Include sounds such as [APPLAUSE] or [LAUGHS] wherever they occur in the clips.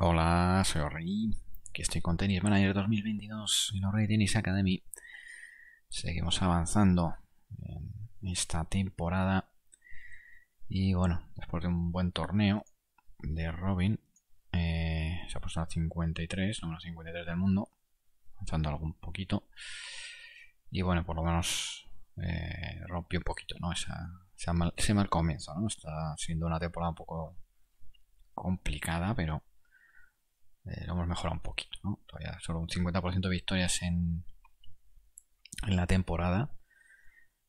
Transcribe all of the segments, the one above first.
Hola, soy Orrey, que estoy con Tennis Manager 2022 en Orrey Tennis Academy. Seguimos avanzando en esta temporada y bueno, después de un buen torneo de Robin, eh, se ha puesto a 53, número 53 del mundo, avanzando algo un poquito. Y bueno, por lo menos eh, rompió un poquito, ¿no? ese, mal, ese mal comienzo, ¿no? Está siendo una temporada un poco complicada, pero eh, lo hemos mejorado un poquito, ¿no? Todavía solo un 50% de victorias en, en la temporada.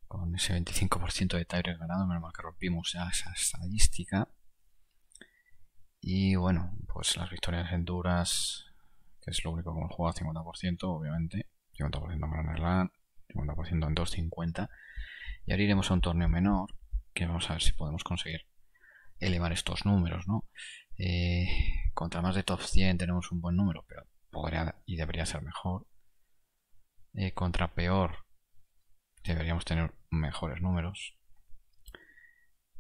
Con ese 25% de tiebreak ganado, menos mal que rompimos ya esa estadística. Y bueno, pues las victorias en duras, que es lo único que hemos jugado, 50%, obviamente. 50% en Grand Slam, 50% en 250. Y ahora iremos a un torneo menor, que vamos a ver si podemos conseguir elevar estos números, ¿no? Eh, contra más de top 100 tenemos un buen número, pero podría y debería ser mejor. Eh, contra peor deberíamos tener mejores números.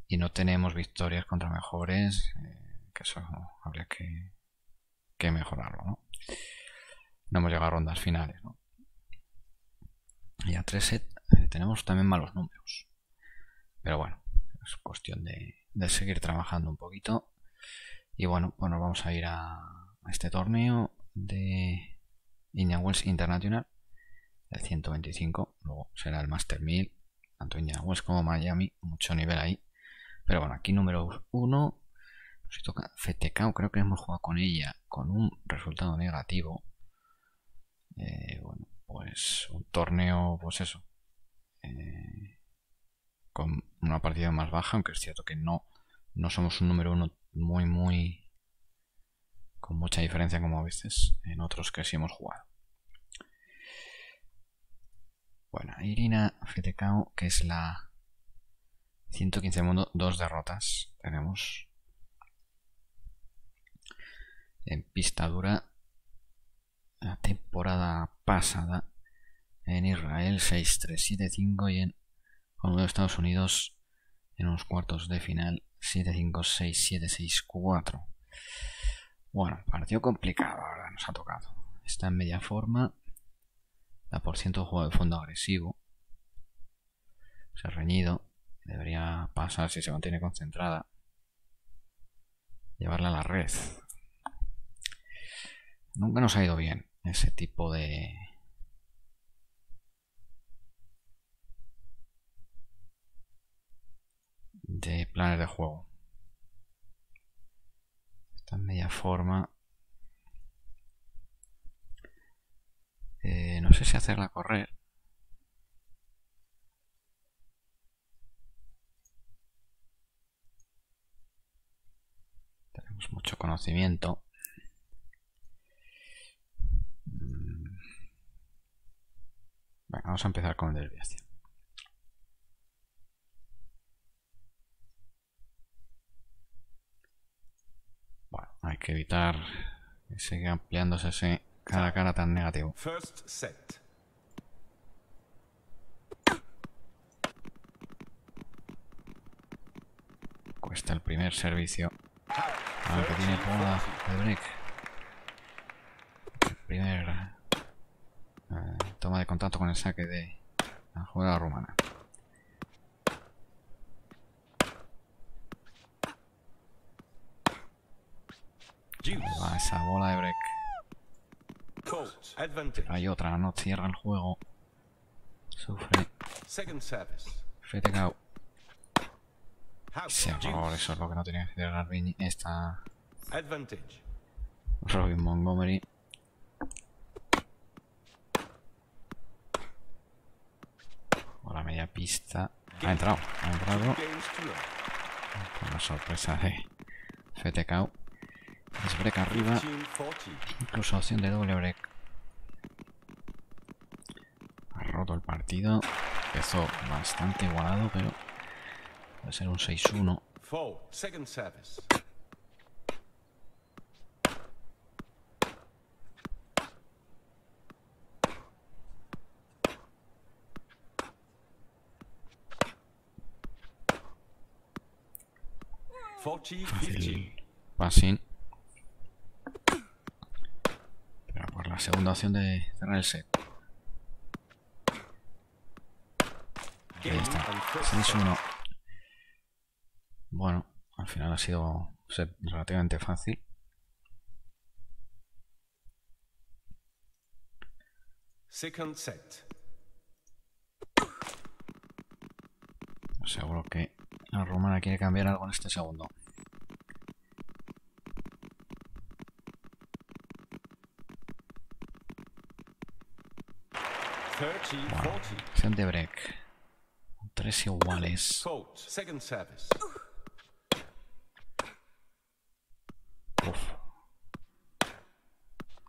Y no tenemos victorias contra mejores, eh, que eso habría que, que mejorarlo, ¿no? No hemos llegado a rondas finales, ¿no? Y a 3 set tenemos también malos números. Pero bueno, es cuestión de, de seguir trabajando un poquito y bueno, pues nos vamos a ir a, este torneo de Indian Wells International, el 125. Luego será el Master 1000, tanto Indian Wells como Miami, mucho nivel ahí. Pero bueno, aquí número 1. Nos toca FTK, creo que hemos jugado con ella con un resultado negativo. Eh, bueno, pues un torneo, pues eso. Eh, con una partida más baja, aunque es cierto que no, no somos un número 1 muy, muy... con mucha diferencia como veces en otros que sí hemos jugado. Bueno, Irina Fetekao, que es la 115 mundo, dos derrotas tenemos. En pista dura, la temporada pasada en Israel 6-3-7-5 y en de Estados Unidos en los cuartos de final 7, 5, 6, 7, 6, 4. Bueno, partido complicado ahora nos ha tocado. Está en media forma. Da por ciento juego de fondo agresivo. Se ha reñido. Debería pasar si se mantiene concentrada. Llevarla a la red. Nunca nos ha ido bien ese tipo de, de planes de juego. Está en media forma. Eh, no sé si hacerla correr. Tenemos mucho conocimiento. Mm. vamos a empezar con desviación. Hay que evitar que siga ampliándose ese cara a cara tan negativo. Cuesta el primer servicio. A ver que tiene Pola de break. El primer eh, toma de contacto con el saque de la jugada rumana. Va esa bola de break. Hay otra, no cierra el juego. Sufre. Fetegao. Sí, por eso es lo que no tenía que Garvin. Esta. Robin Montgomery. Por media pista. Ha entrado, ha entrado. Con la sorpresa de Fetekau. Es break arriba. Incluso opción de doble break. Ha roto el partido. Empezó bastante igualado, pero puede ser un 6-1. Fácil passing por la segunda opción de cerrar el set. Ahí está. 6-1. Bueno, al final ha sido set relativamente fácil. Second set. Seguro que la romana quiere cambiar algo en este segundo. Bueno, acción de break. Tres iguales. Uf.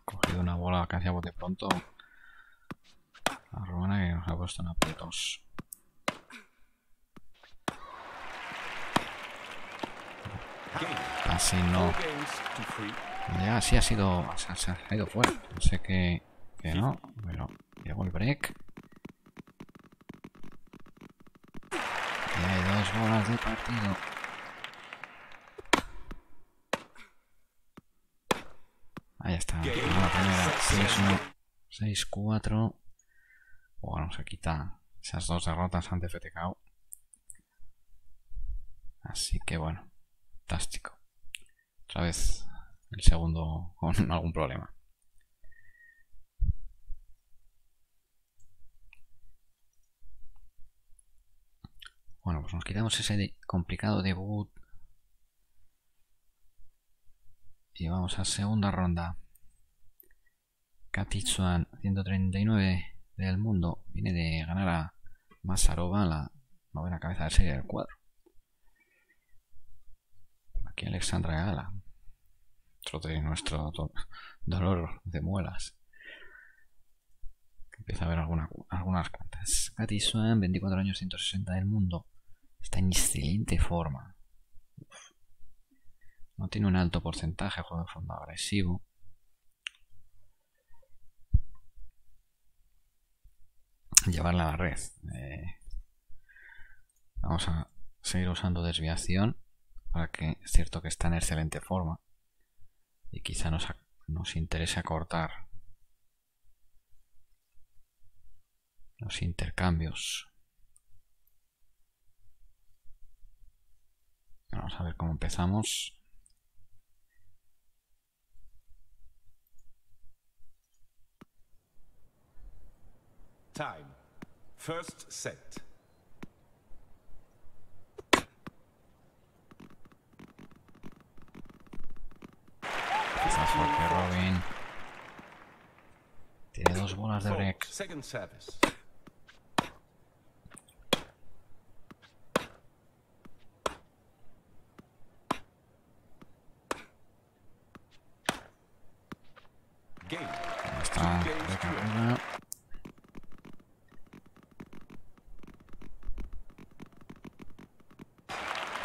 Cogido una bola casi a bote pronto. La romana que nos ha puesto en aprietos. Casi no. Ya, sí ha sido. Se, se ha ido fuera. Sé que, que no, pero llegó el break. Y hay dos bolas de partido. Ahí está. La primera. 6-1. 6-4. Bueno, se quita esas dos derrotas ante FTKO. Así que bueno. Fantástico. Otra vez el segundo con [LAUGHS] algún problema. Bueno, pues nos quitamos ese complicado debut. Y vamos a segunda ronda. Katy Swan, 139 del mundo. Viene de ganar a Masarova, la novena cabeza de serie del cuadro. Aquí Alexandra Gala. Otro de nuestro do- dolor de muelas. Empieza a haber alguna, algunas cuantas. Katy Swan, 24 años, 160 del mundo. Está en excelente forma. No tiene un alto porcentaje juego de fondo agresivo. Llevarla a la red. Eh, vamos a seguir usando desviación. Para que es cierto que está en excelente forma. Y quizá nos, nos interese acortar los intercambios. Vamos a ver cómo empezamos. Time. First set. Robin tiene dos bolas de break. Second service. Game. Ahí está break arriba.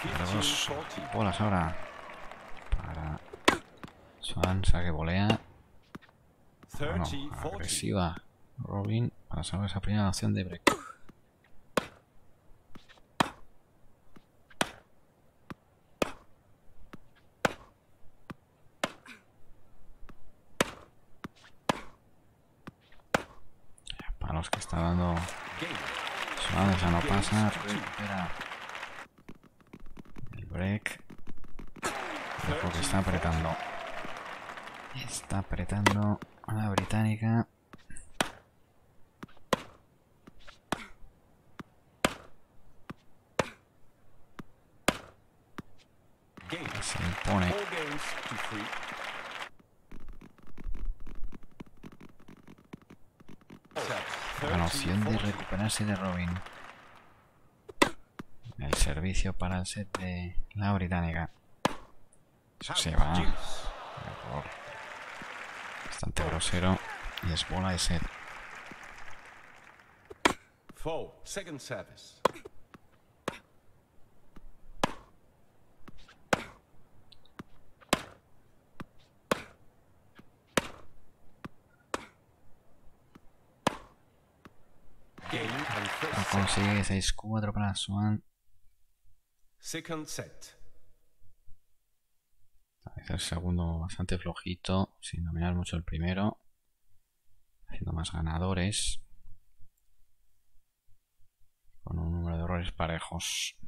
Pero 15, dos 14. bolas ahora para Swan, saque volea. Bueno, 30, 40. agresiva Robin para salvar esa primera opción de break. Para los que está dando. Swan, esa no pasa, recupera el break. Porque está apretando. Está apretando a la británica. Game. Se impone. Four games to three. Set. La 30, opción de 40. recuperarse de Robin. El servicio para el set de la británica. Se va. Bastante grosero. Y es bola de set. Four. Second service. C64 Plus One. Second set. Este el segundo bastante flojito, sin dominar mucho el primero. Haciendo más ganadores. Con un número de errores parejos.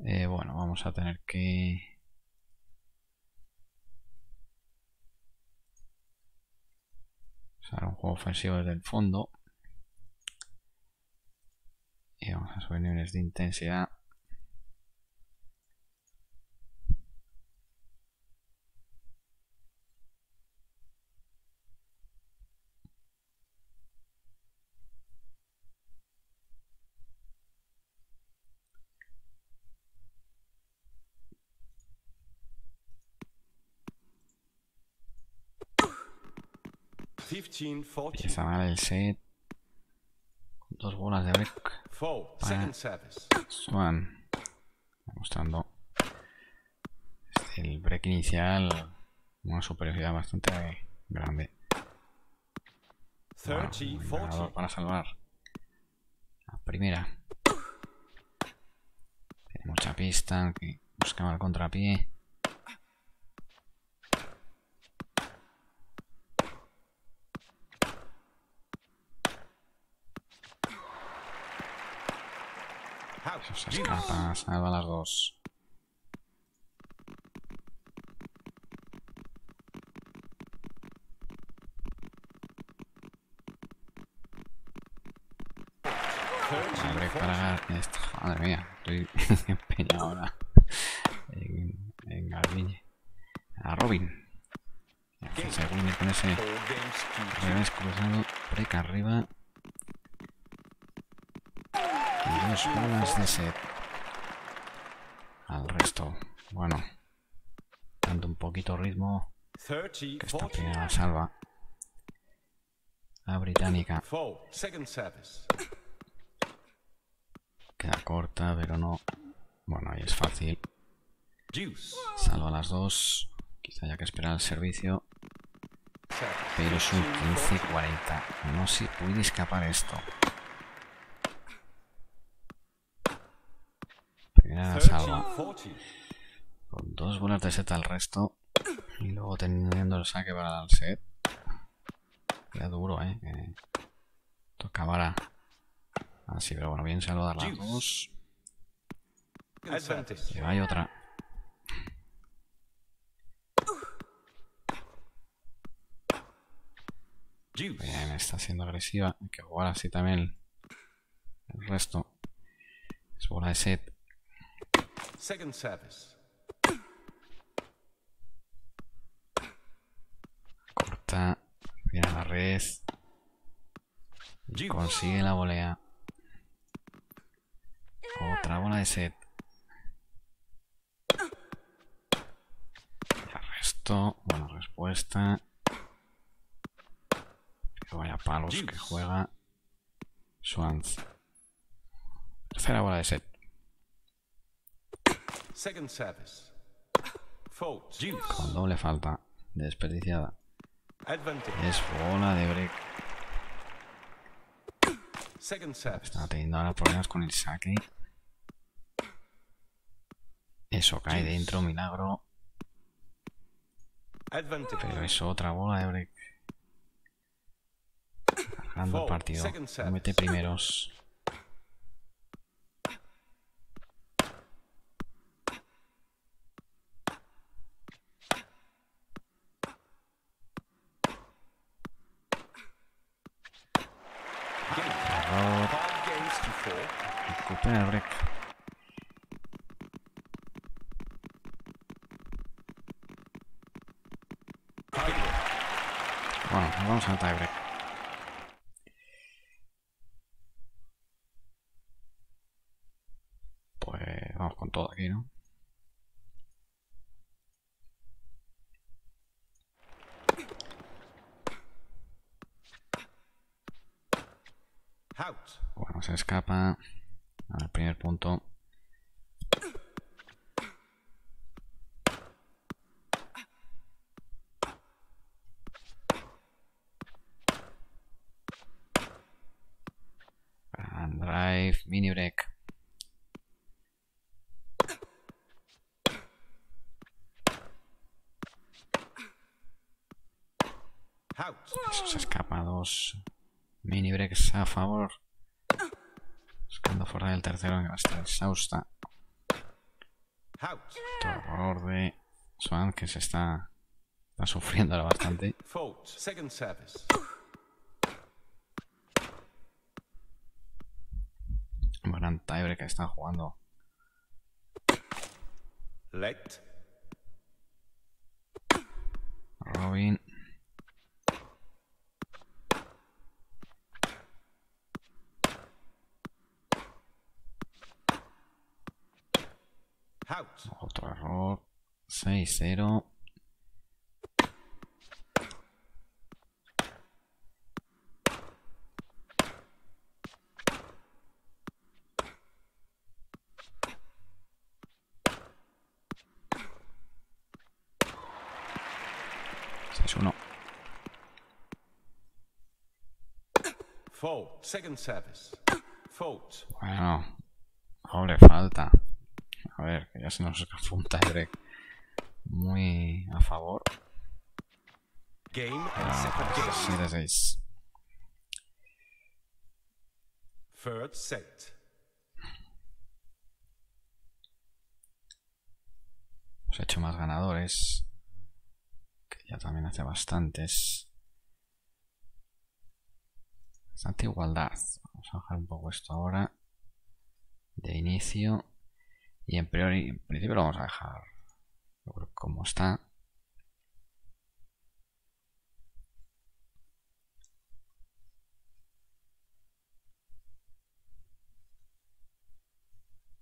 Eh, bueno, vamos a tener que usar un juego ofensivo desde el fondo vamos a subir niveles de intensidad. Empieza mal el set. Dos bolas de break. Four. Para-. Swan. Demostrando desde el break inicial una superioridad bastante grande. Fourteen. para salvar. La primera. Tiene mucha pista, que buscaba el contrapié. Se escapa, salva las dos. Break para. Madre mía, estoy [LAUGHS] empeñado ahora en, en Garbiñe. A Robin. Y hace Winner con ese Four games to revés cruzado. Break arriba. Y dos set. Al resto. Bueno. Dando un poquito ritmo. Que esta primera salva. La británica. Queda corta, pero no. Bueno, ahí es fácil. Salva las dos. Quizá haya que esperar el servicio. Pero es un 15, 15-40. No se puede escapar esto. Primera Thirty, salva. fourteen. Con dos bolas de set al resto. Y luego teniendo el saque para el set. Queda duro, eh. Esto acabará. Así, pero bueno, bien saludar las dos. Y hay otra. Bien, está siendo agresiva. Hay que jugar así también el resto. Es bola de set. Second service. Corta. Viene a la red. Consigue la volea. Otra bola de set. Arresto. Buena respuesta. Que vaya palos que juega. Swans. Tercera bola de set. Second service. Con doble falta. Desperdiciada. Advantage. Es bola de break. Second service. Está teniendo ahora problemas con el saque. Eso cae dentro, milagro. Advantage. Pero es otra bola de break. Ganando el Four, partido. Mete primeros. Break. Bueno, nos vamos al tiebreak. Pues vamos con todo aquí, ¿no? Bueno, se escapa al primer punto. And drive, mini break. Escapados. Mini breaks a favor. Fuera del tercero en hasta el Sausta. Out. Todo a favor de Swan que se está, está sufriendo ahora bastante. Fault. Second service. Un gran tiebreak que está jugando. Robin. Otro error. 6-0. Seis uno. Fault. Second service. Fault. Bueno, doble falta. A ver, que ya se nos un tiebreak muy a favor. Game and second game. 7-6. Third set. Hemos hecho más ganadores. Que ya también hace bastantes. Bastante igualdad. Vamos a bajar un poco esto ahora. De inicio. Y en, priori, en principio lo vamos a dejar como está.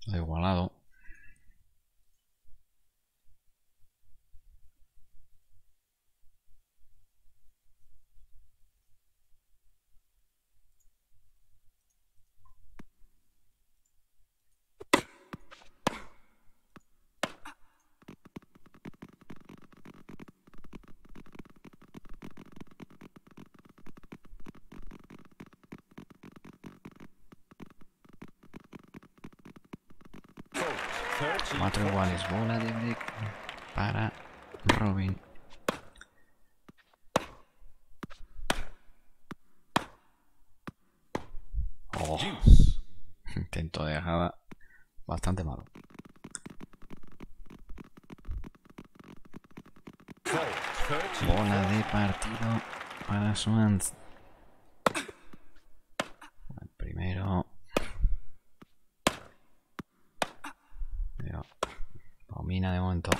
Igualado. Fault. Third Cuatro iguales. Bola de break para Robin. Oh, intento de dejada bastante malo. Bola de partido para Swans. El primero. Pero domina de momento.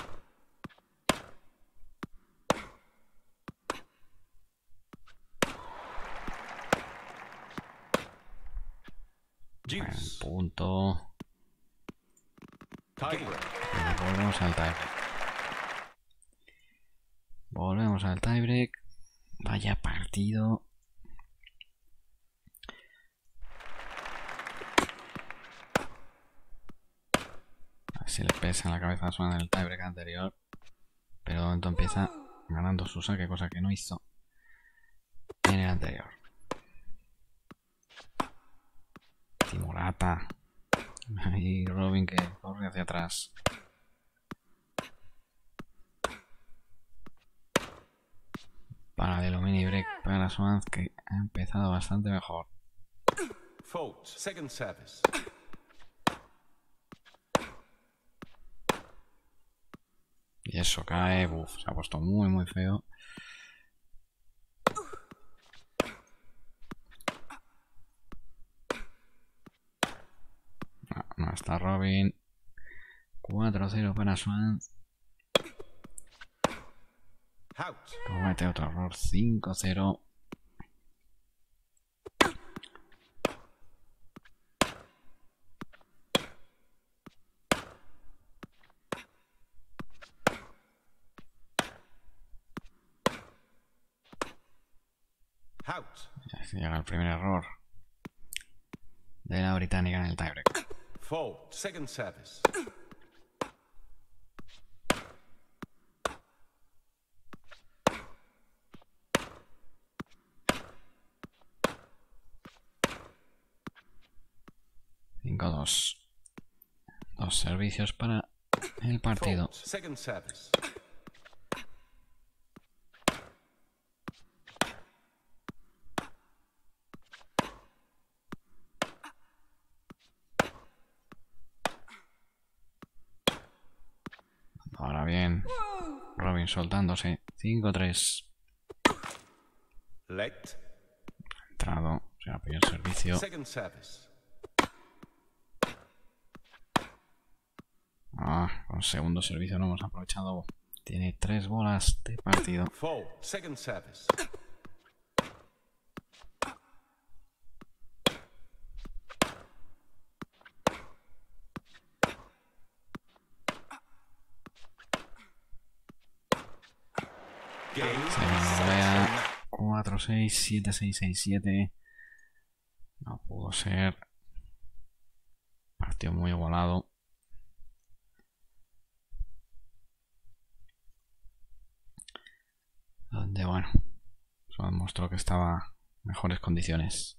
Buen Deuce. punto. Tiebreak. Y volvemos tiebreak. Volvemos al tiebreak. Vaya partido. A ver si le pesa en la cabeza a Swan en el tiebreak anterior. Pero de momento empieza ganando su saque, cosa que no hizo en el anterior. Timurata. [LAUGHS] Y Robin que corre hacia atrás. Paralelo mini break para Swans que ha empezado bastante mejor. Fault. Second service. Y eso cae, uff, se ha puesto muy muy feo. No, no está Robin. 4-0 para Swans. Comete otro error. 5-0. Out. Ya se llega el primer error de la británica en el tiebreak. Fault. Second service. para el partido. Ahora bien, Robin soltándose. 5-3. Entrado, se apoya el servicio. Ah, con segundo servicio no hemos aprovechado. Tiene tres bolas de partido. Fold. Second service. Se volea 4, 6, 7, 6, 6, 7. No pudo ser. Partido muy igualado. Donde, bueno, eso demostró que estaba en mejores condiciones.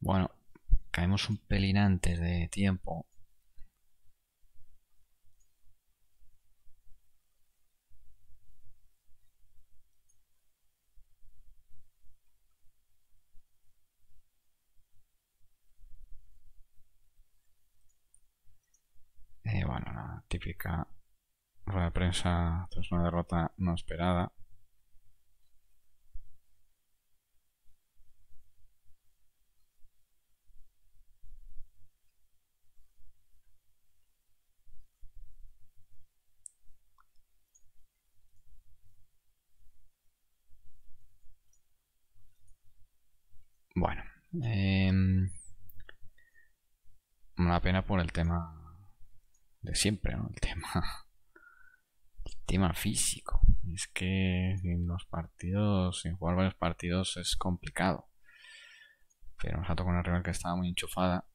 Bueno, caemos un pelín antes de tiempo. Eh, bueno, la típica rueda de prensa tras una derrota no esperada. Bueno, em, una pena por el tema de siempre. El tema, [LAUGHS] el tema físico. Es que en los partidos, sin jugar varios partidos es complicado. Pero nos ha tocado una rival que estaba muy enchufada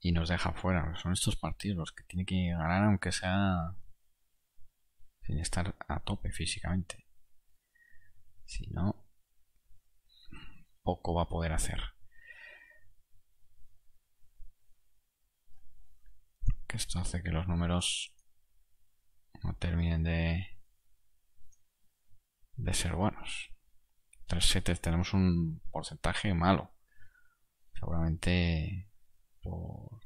y nos deja fuera. Son estos partidos los que tiene que ganar aunque sea sin estar a tope físicamente. Si no, poco va a poder hacer. Que esto hace que los números no terminen de de ser buenos. 3-7 tenemos un porcentaje malo. Seguramente por,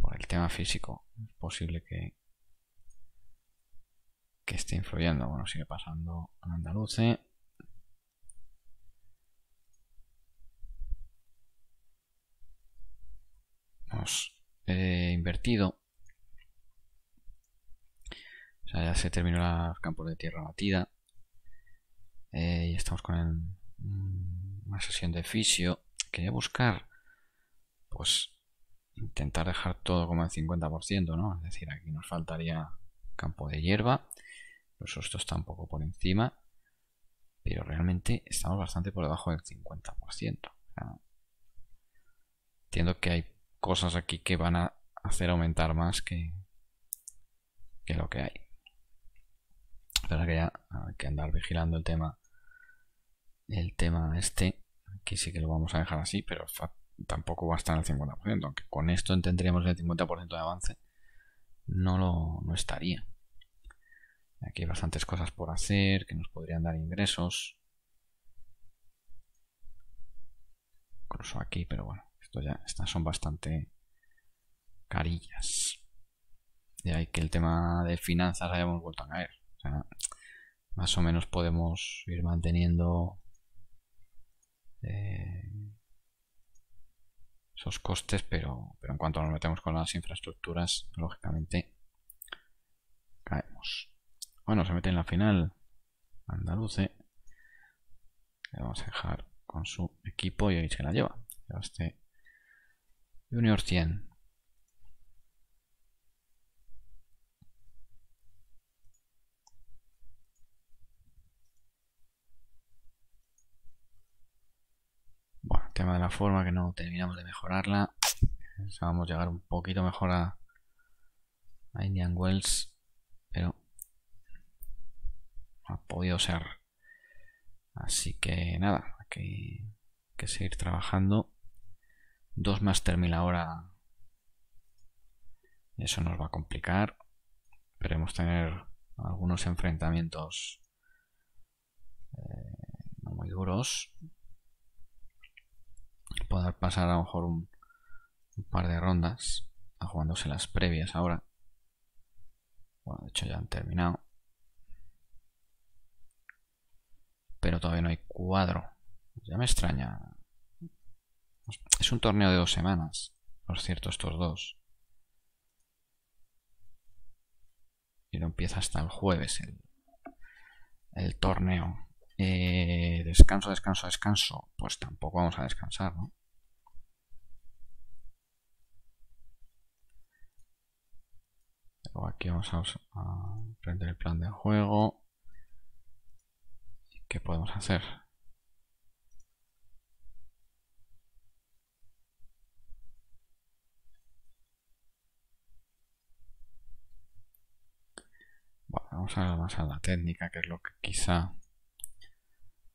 por el tema físico. Es posible que que esté influyendo. Bueno, sigue pasando a Andaluce. Hemos eh, invertido. Ya se terminó el campo de tierra batida. Eh, y estamos con mm, una sesión de fisio. Quería buscar, pues, intentar dejar todo como el 50%, ¿no? Es decir, aquí nos faltaría campo de hierba. Incluso esto está un poco por encima. Pero realmente estamos bastante por debajo del 50%. O entiendo que hay cosas aquí que van a hacer aumentar más que, que lo que hay. Pero que ya hay que andar vigilando el tema. El tema este. Aquí sí que lo vamos a dejar así, pero tampoco va a estar al 50%. Aunque con esto tendríamos el 50% de avance. No lo no estaría. Aquí hay bastantes cosas por hacer que nos podrían dar ingresos. Incluso aquí, pero bueno, esto ya, estas son bastante carillas. De ahí que el tema de finanzas hayamos vuelto a caer. Más o menos podemos ir manteniendo eh, esos costes, pero, pero en cuanto nos metemos con las infraestructuras, lógicamente caemos. Bueno, se mete en la final Andaluce. Le vamos a dejar con su equipo y ahí se la. Lleva este Junior 100. Bueno, tema de la forma que no terminamos de mejorarla. Pensábamos llegar un poquito mejor a, Indian Wells, pero ha podido ser. Así que nada, hay que, que seguir trabajando. Dos más termina ahora. Eso nos va a complicar. Esperemos tener algunos enfrentamientos eh, no muy duros. poder pasar a lo mejor un, un par de rondas a jugándose las previas ahora. Bueno, de hecho ya han terminado. Pero todavía no hay cuadro. Ya me extraña. Es un torneo de dos semanas, por cierto, estos dos. Y no empieza hasta el jueves el, torneo. Eh, descanso, descanso, descanso. Pues tampoco vamos a descansar, ¿no? Luego aquí vamos a, a prender el plan de juego. ¿Qué podemos hacer? Bueno, vamos a ver más a la técnica, que es lo que quizá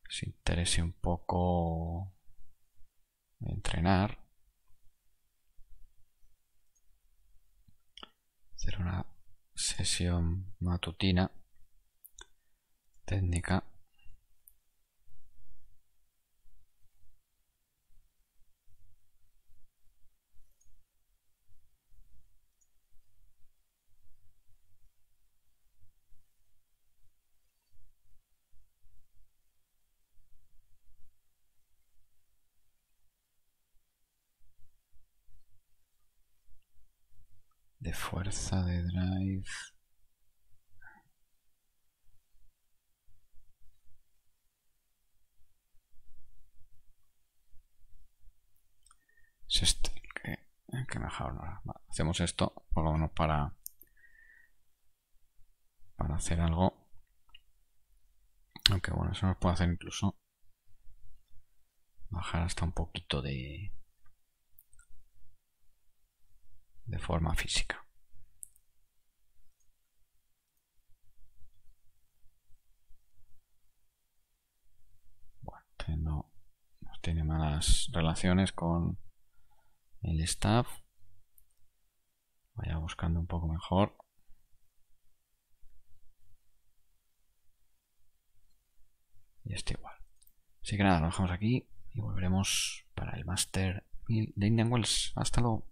se interese un poco entrenar. Hacer una sesión matutina técnica. de fuerza de drive. Es este el que, mejor hacemos esto por lo menos para para hacer algo. Aunque bueno eso nos puede hacer incluso bajar hasta un poquito de de forma física. No, tiene malas relaciones con el staff. Vaya buscando un poco mejor. Y este igual. Así que nada, lo dejamos aquí y volveremos para el Master de Indian Wells. Hasta luego.